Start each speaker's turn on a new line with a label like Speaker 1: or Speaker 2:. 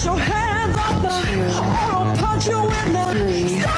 Speaker 1: Put your hands up, or I'll punch you in the